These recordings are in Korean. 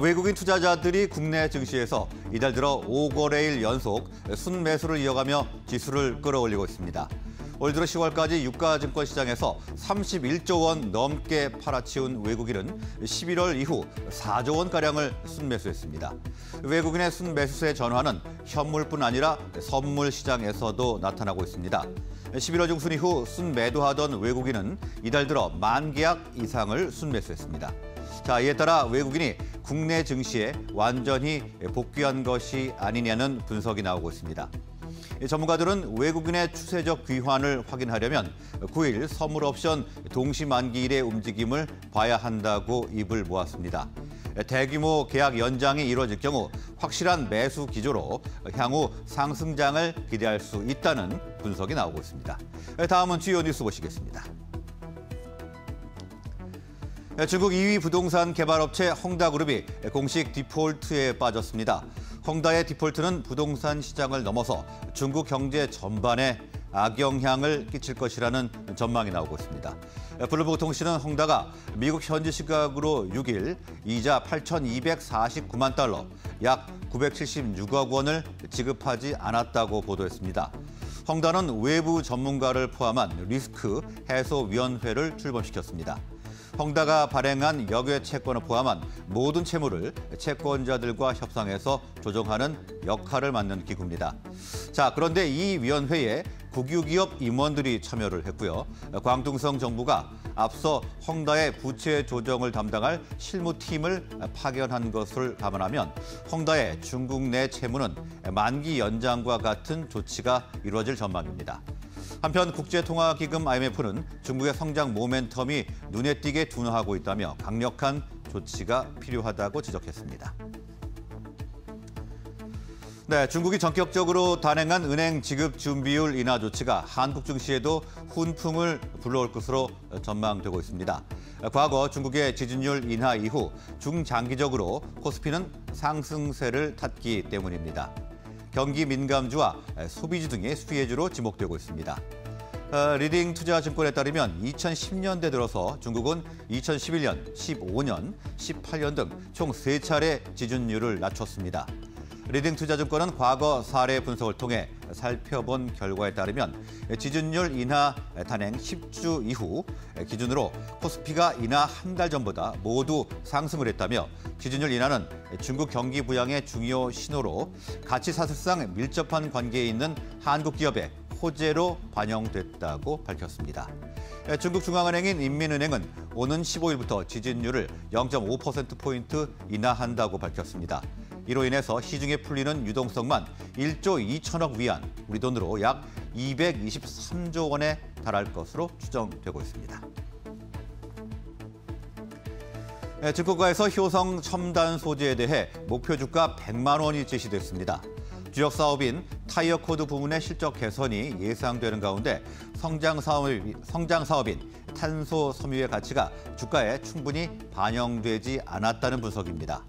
외국인 투자자들이 국내 증시에서 이달 들어 5거래일 연속 순매수를 이어가며 지수를 끌어올리고 있습니다. 올 들어 10월까지 유가증권 시장에서 31조 원 넘게 팔아치운 외국인은 11월 이후 4조 원가량을 순매수했습니다. 외국인의 순매수세 전환은 현물뿐 아니라 선물 시장에서도 나타나고 있습니다. 11월 중순 이후 순매도하던 외국인은 이달 들어 만 계약 이상을 순매수했습니다. 자, 이에 따라 외국인이 국내 증시에 완전히 복귀한 것이 아니냐는 분석이 나오고 있습니다. 전문가들은 외국인의 추세적 귀환을 확인하려면 9일 선물 옵션 동시 만기일의 움직임을 봐야 한다고 입을 모았습니다. 대규모 계약 연장이 이루어질 경우 확실한 매수 기조로 향후 상승장을 기대할 수 있다는 분석이 나오고 있습니다. 다음은 주요 뉴스 보시겠습니다. 중국 2위 부동산 개발업체 헝다그룹이 공식 디폴트에 빠졌습니다. 헝다의 디폴트는 부동산 시장을 넘어서 중국 경제 전반에 악영향을 끼칠 것이라는 전망이 나오고 있습니다. 블룸버그 통신은 헝다가 미국 현지 시각으로 6일 이자 8,249만 달러, 약 976억 원을 지급하지 않았다고 보도했습니다. 헝다는 외부 전문가를 포함한 리스크 해소위원회를 출범시켰습니다. 헝다가 발행한 역외 채권을 포함한 모든 채무를 채권자들과 협상해서 조정하는 역할을 맡는 기구입니다. 자, 그런데 이 위원회에 국유기업 임원들이 참여를 했고요. 광둥성 정부가 앞서 헝다의 부채 조정을 담당할 실무팀을 파견한 것을 감안하면 헝다의 중국 내 채무는 만기 연장과 같은 조치가 이루어질 전망입니다. 한편 국제통화기금 IMF는 중국의 성장 모멘텀이 눈에 띄게 둔화하고 있다며 강력한 조치가 필요하다고 지적했습니다. 네, 중국이 전격적으로 단행한 은행 지급 준비율 인하 조치가 한국 증시에도 훈풍을 불러올 것으로 전망되고 있습니다. 과거 중국의 지준율 인하 이후 중장기적으로 코스피는 상승세를 탔기 때문입니다. 경기 민감주와 소비주 등의 수혜주로 지목되고 있습니다. 어, 리딩 투자증권에 따르면 2010년대 들어서 중국은 2011년, 15년, 18년 등 총 세차례 지준율을 낮췄습니다. 리딩 투자증권은 과거 사례 분석을 통해 살펴본 결과에 따르면 지준율 인하 단행 10주 이후 기준으로 코스피가 인하 한 달 전보다 모두 상승을 했다며 지준율 인하는 중국 경기 부양의 중요 신호로 가치 사실상 밀접한 관계에 있는 한국 기업의 호재로 반영됐다고 밝혔습니다. 중국 중앙은행인 인민은행은 오는 15일부터 지준율을 0.5%포인트 인하한다고 밝혔습니다. 이로 인해서 시중에 풀리는 유동성만 1조 2천억 위안, 우리 돈으로 약 223조 원에 달할 것으로 추정되고 있습니다. 네, 증권가에서 효성 첨단 소재에 대해 목표 주가 100만 원이 제시됐습니다. 주력 사업인 타이어 코드 부문의 실적 개선이 예상되는 가운데 성장 사업 성장 사업인 탄소 섬유의 가치가 주가에 충분히 반영되지 않았다는 분석입니다.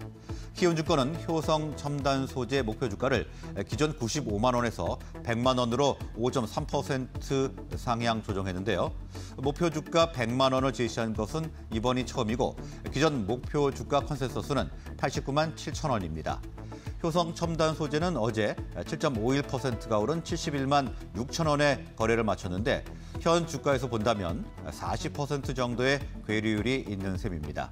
키움증권은 효성 첨단 소재 목표 주가를 기존 95만 원에서 100만 원으로 5.3% 상향 조정했는데요. 목표 주가 100만 원을 제시한 것은 이번이 처음이고 기존 목표 주가 컨센서스는 89만 7천 원입니다. 효성 첨단 소재는 어제 7.51%가 오른 71만 6천 원의 거래를 마쳤는데 현 주가에서 본다면 40% 정도의 괴리율이 있는 셈입니다.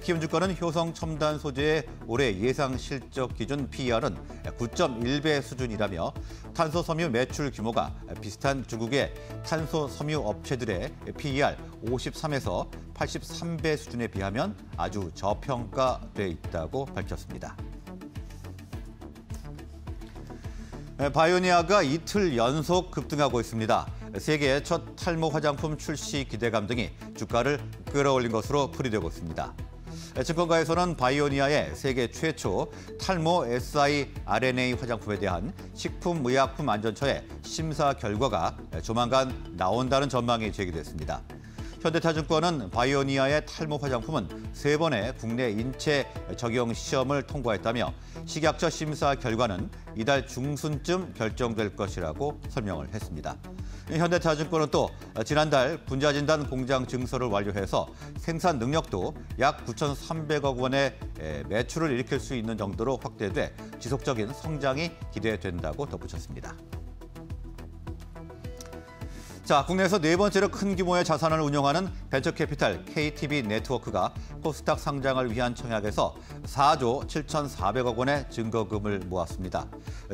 키움주가는 효성 첨단 소재의 올해 예상 실적 기준 PER은 9.1배 수준이라며 탄소 섬유 매출 규모가 비슷한 중국의 탄소 섬유 업체들의 PER 53에서 83배 수준에 비하면 아주 저평가돼 있다고 밝혔습니다. 바이오니아가 이틀 연속 급등하고 있습니다. 세계의 첫 탈모 화장품 출시 기대감 등이 주가를 끌어올린 것으로 풀이되고 있습니다. 증권가에서는 바이오니아의 세계 최초 탈모 siRNA 화장품에 대한 식품의약품 안전처의 심사 결과가 조만간 나온다는 전망이 제기됐습니다. 현대타증권은 바이오니아의 탈모 화장품은 세 번의 국내 인체 적용 시험을 통과했다며 식약처 심사 결과는 이달 중순쯤 결정될 것이라고 설명을 했습니다. 현대차증권은 또 지난달 분자진단 공장 증설을 완료해서 생산 능력도 약 9,300억 원의 매출을 일으킬 수 있는 정도로 확대돼 지속적인 성장이 기대된다고 덧붙였습니다. 자, 국내에서 네 번째로 큰 규모의 자산을 운영하는 벤처캐피탈 KTB 네트워크가 코스닥 상장을 위한 청약에서 4조 7,400억 원의 증거금을 모았습니다.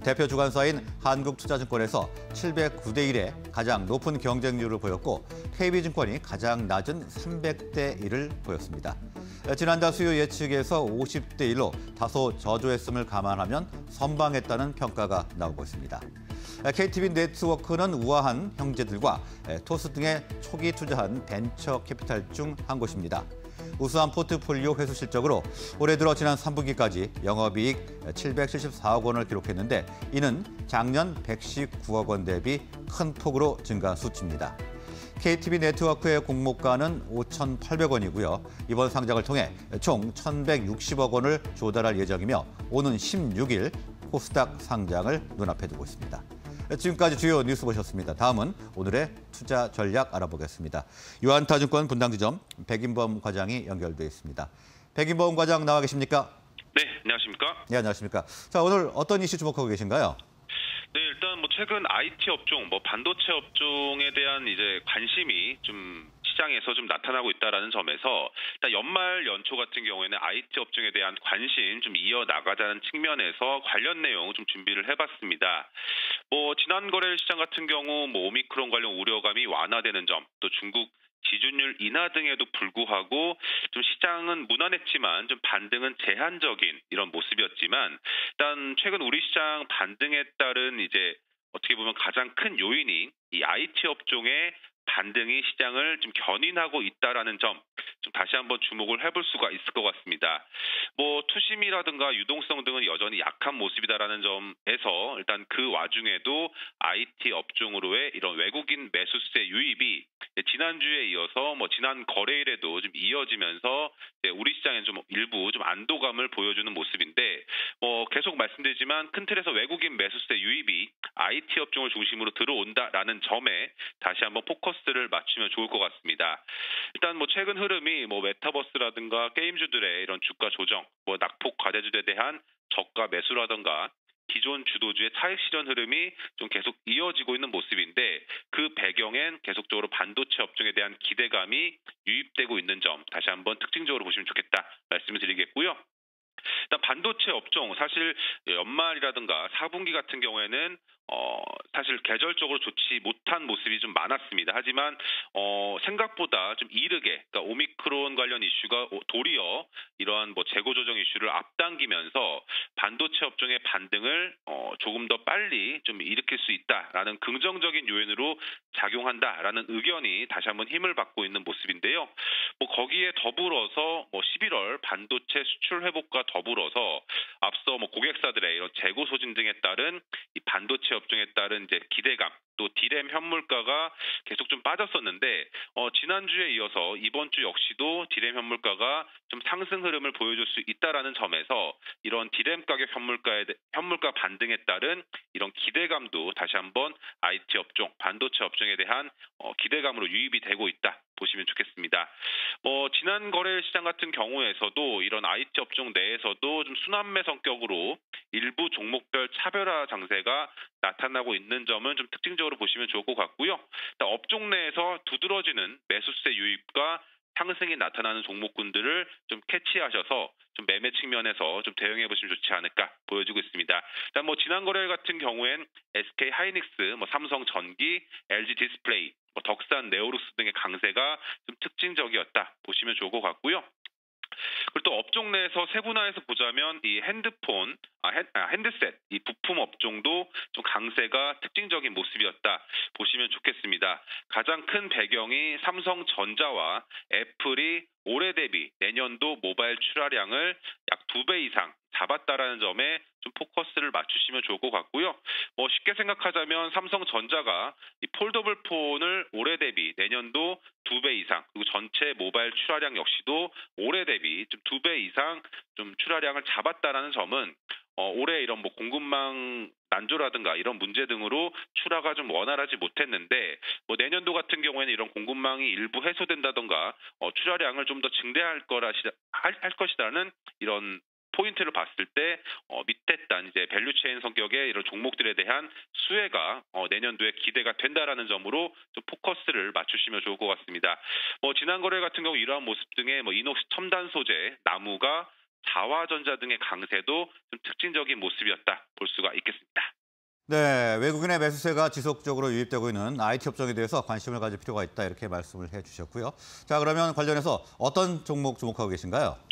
대표 주관사인 한국투자증권에서 709대 1의 가장 높은 경쟁률을 보였고 KB증권이 가장 낮은 300대 1을 보였습니다. 지난달 수요 예측에서 50대 1로 다소 저조했음을 감안하면 선방했다는 평가가 나오고 있습니다. KTB 네트워크는 우아한 형제들과 토스 등의 초기 투자한 벤처 캐피탈 중 한 곳입니다. 우수한 포트폴리오 회수 실적으로 올해 들어 지난 3분기까지 영업이익 774억 원을 기록했는데 이는 작년 119억 원 대비 큰 폭으로 증가한 수치입니다. KTB 네트워크의 공모가는 5,800원이고요. 이번 상장을 통해 총 1,160억 원을 조달할 예정이며 오는 16일 코스닥 상장을 눈앞에 두고 있습니다. 지금까지 주요 뉴스 보셨습니다. 다음은 오늘의 투자 전략 알아보겠습니다. 유안타증권 분당지점 백인범 과장이 연결돼 있습니다. 백인범 과장 나와 계십니까? 네, 안녕하십니까? 네, 안녕하십니까? 자, 오늘 어떤 이슈 주목하고 계신가요? 네, 일단 뭐 최근 IT 업종, 뭐 반도체 업종에 대한 이제 관심이 좀 시장에서 좀 나타나고 있다라는 점에서 일단 연말 연초 같은 경우에는 IT 업종에 대한 관심 좀 이어 나가자는 측면에서 관련 내용 좀 준비를 해봤습니다. 뭐 지난 거래 시장 같은 경우 뭐 오미크론 관련 우려감이 완화되는 점, 또 중국 지준율 인하 등에도 불구하고 좀 시장은 무난했지만 좀 반등은 제한적인 이런 모습이었지만 일단 최근 우리 시장 반등에 따른 이제 어떻게 보면 가장 큰 요인이 이 IT 업종의 반등이 시장을 좀 견인하고 있다라는 점, 좀 다시 한번 주목을 해볼 수가 있을 것 같습니다. 뭐 투심이라든가 유동성 등은 여전히 약한 모습이다라는 점에서 일단 그 와중에도 IT 업종으로의 이런 외국인 매수세 유입이 지난주에 이어서 뭐 지난 거래일에도 좀 이어지면서 우리 시장에 좀 일부 좀 안도감을 보여주는 모습인데 뭐 계속 말씀드리지만 큰 틀에서 외국인 매수세 유입이 IT 업종을 중심으로 들어온다라는 점에 다시 한번 포커스 를 맞추면 좋을 것 같습니다. 일단 뭐 최근 흐름이 뭐 메타버스라든가 게임주들의 이런 주가 조정, 뭐 낙폭 과대주에 대한 저가 매수라든가 기존 주도주의 차익 실현 흐름이 좀 계속 이어지고 있는 모습인데 그 배경엔 계속적으로 반도체 업종에 대한 기대감이 유입되고 있는 점 다시 한번 특징적으로 보시면 좋겠다 말씀을 드리겠고요. 일단 반도체 업종 사실 연말이라든가 4분기 같은 경우에는 어, 사실 계절적으로 좋지 못한 모습이 좀 많았습니다. 하지만 어, 생각보다 좀 이르게 그러니까 오미크론 관련 이슈가 도리어 이러한 뭐 재고 조정 이슈를 앞당기면서 반도체 업종의 반등을 어, 조금 더 빨리 좀 일으킬 수 있다라는 긍정적인 요인으로 작용한다라는 의견이 다시 한번 힘을 받고 있는 모습인데요. 뭐 거기에 더불어서 뭐 11월 반도체 수출 회복과 더불어서 앞서 뭐 고객사들의 이런 재고 소진 등에 따른 이 반도체 업종에 따른 이제 기대감 또 디램 현물가가 계속 좀 빠졌었는데 어, 지난주에 이어서 이번 주 역시도 디램 현물가가 좀 상승 흐름을 보여줄 수 있다라는 점에서 이런 디램 가격 현물가에 현물가 반등에 따른 이런 기대감도 다시 한번 IT 업종, 반도체 업종에 대한 어, 기대감으로 유입이 되고 있다. 보시면 좋겠습니다. 뭐 지난 거래 시장 같은 경우에서도 이런 IT 업종 내에서도 좀 순환매 성격으로 일부 종목별 차별화 장세가 나타나고 있는 점은 좀 특징적으로 보시면 좋을 것 같고요. 업종 내에서 두드러지는 매수세 유입과 상승이 나타나는 종목군들을 좀 캐치하셔서 좀 매매 측면에서 좀 대응해 보시면 좋지 않을까 보여지고 있습니다. 일단 뭐 지난 거래 같은 경우엔 SK 하이닉스, 뭐 삼성 전기, LG 디스플레이, 뭐 덕산 네오룩스 등의 강세가 좀 특징적이었다 보시면 좋을 것 같고요. 그리고 또 업종 내에서 세분화해서 보자면 이 핸드폰, 아, 핸, 아, handset, 이 부품 업종도 좀 강세가 특징적인 모습이었다 보시면 좋겠습니다. 가장 큰 배경이 삼성전자와 애플이 올해 대비 내년도 모바일 출하량을 약 두 배 이상 잡았다라는 점에 좀 포커스를 맞추시면 좋을 것 같고요. 뭐 쉽게 생각하자면 삼성전자가 이 폴더블 폰을 올해 대비 내년도 두 배 이상 그리고 전체 모바일 출하량 역시도 올해 대비 좀 두 배 이상 좀 출하량을 잡았다라는 점은 어, 올해 이런 뭐 공급망 난조라든가 이런 문제 등으로 출하가 좀 원활하지 못했는데 뭐 내년도 같은 경우에는 이런 공급망이 일부 해소된다던가 어, 출하량을 좀 더 증대할 거라 할, 할 것이라는 이런 포인트를 봤을 때 어, 밑에 단 이제 value chain 성격의 이런 종목들에 대한 수혜가 어, 내년도에 기대가 된다라는 점으로 좀 포커스를 맞추시면 좋을 것 같습니다. 뭐 지난 거래 같은 경우 이러한 모습 등의 뭐 이녹스 첨단 소재, 나무가 자화전자 등의 강세도 좀 특징적인 모습이었다 볼 수가 있겠습니다. 네, 외국인의 매수세가 지속적으로 유입되고 있는 IT 업종에 대해서 관심을 가질 필요가 있다 이렇게 말씀을 해주셨고요. 자, 그러면 관련해서 어떤 종목 주목하고 계신가요?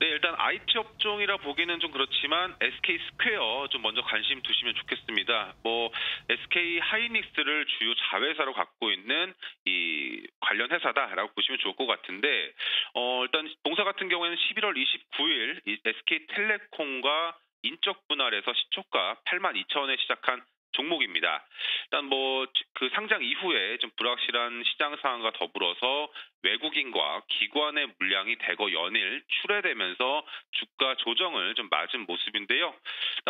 네, 일단 IT 업종이라 보기는 좀 그렇지만 SK 스퀘어 좀 먼저 관심 두시면 좋겠습니다. 뭐 SK 하이닉스를 주요 자회사로 갖고 있는 이 관련 회사다라고 보시면 좋을 것 같은데 어 일단 동사 같은 경우에는 11월 29일 이 SK 텔레콤과 인적 분할에서 시초가 8만 2천 원에 시작한 종목입니다. 일단 뭐 그 상장 이후에 좀 불확실한 시장 상황과 더불어서 외국인과 기관의 물량이 대거 연일 출회되면서 주가 조정을 좀 맞은 모습인데요.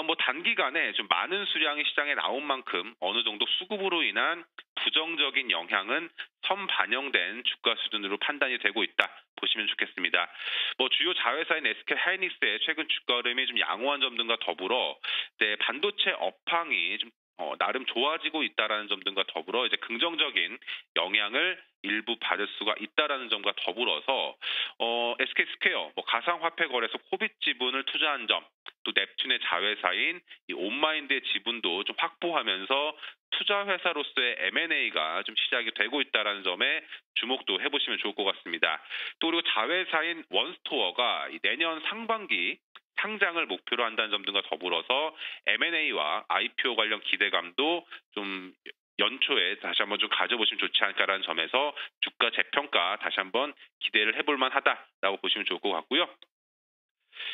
뭐 단기간에 좀 많은 수량이 시장에 나온 만큼 어느 정도 수급으로 인한 부정적인 영향은 선 반영된 주가 수준으로 판단이 되고 있다 보시면 좋겠습니다. 뭐 주요 자회사인 SK 하이닉스의 최근 주가 흐름이 좀 양호한 점 등과 더불어 네, 반도체 업황이 좀 어, 나름 좋아지고 있다라는 점 등과 더불어 이제 긍정적인 영향을 일부 받을 수가 있다라는 점과 더불어서 어, SK 스퀘어 뭐 가상화폐 거래소 코빗 지분을 투자한 점, 또 넵튠의 자회사인 이 온마인드의 지분도 좀 확보하면서 투자 회사로서의 M&A가 좀 시작이 되고 있다라는 점에 주목도 해보시면 좋을 것 같습니다. 또 그리고 자회사인 원스토어가 내년 상반기 상장을 목표로 한다는 점 등과 더불어서 M&A와 IPO 관련 기대감도 좀 연초에 다시 한번 좀 가져보시면 좋지 않을까라는 점에서 주가 재평가 다시 한번 기대를 해볼 만하다라고 보시면 좋을 것 같고요.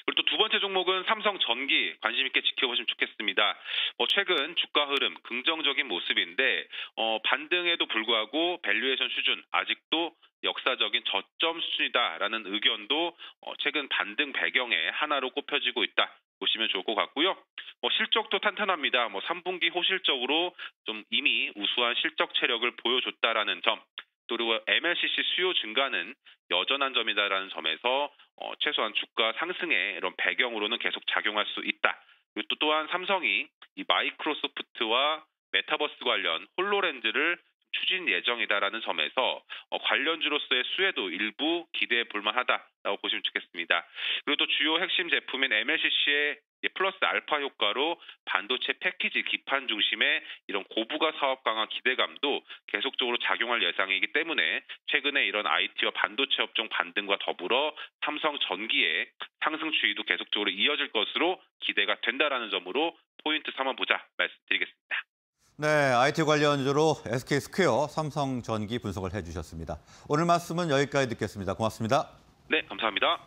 그리고 또 두 번째 종목은 삼성 전기 관심 있게 지켜보시면 좋겠습니다. 뭐 최근 주가 흐름 긍정적인 모습인데 어, 반등에도 불구하고 밸류에이션 수준 아직도 역사적인 저점 수준이다라는 의견도 어, 최근 반등 배경에 하나로 꼽혀지고 있다. 보시면 좋을 것 같고요. 뭐 실적도 탄탄합니다. 뭐 3분기 호실적으로 좀 이미 우수한 실적 체력을 보여줬다라는 점. 그리고 MLCC 수요 증가는 여전한 점이다라는 점에서 어, 최소한 주가 상승의 이런 배경으로는 계속 작용할 수 있다. 그리고 또 또한 삼성이 이 마이크로소프트와 메타버스 관련 홀로렌즈를 추진 예정이다라는 점에서 어, 관련주로서의 수혜도 일부 기대해 볼 만하다라고 보시면 좋겠습니다. 그리고 또 주요 핵심 제품인 MLCC의 플러스 알파 효과로 반도체 패키지 기판 중심의 이런 고부가 사업 강화 기대감도 계속적으로 작용할 예상이기 때문에 최근에 이런 IT와 반도체 업종 반등과 더불어 삼성 전기의 상승 추이도 계속적으로 이어질 것으로 기대가 된다라는 점으로 포인트 삼아보자 말씀드리겠습니다. 네, IT 관련주로 SK 스퀘어, 삼성전기 분석을 해주셨습니다. 오늘 말씀은 여기까지 듣겠습니다. 고맙습니다. 네, 감사합니다.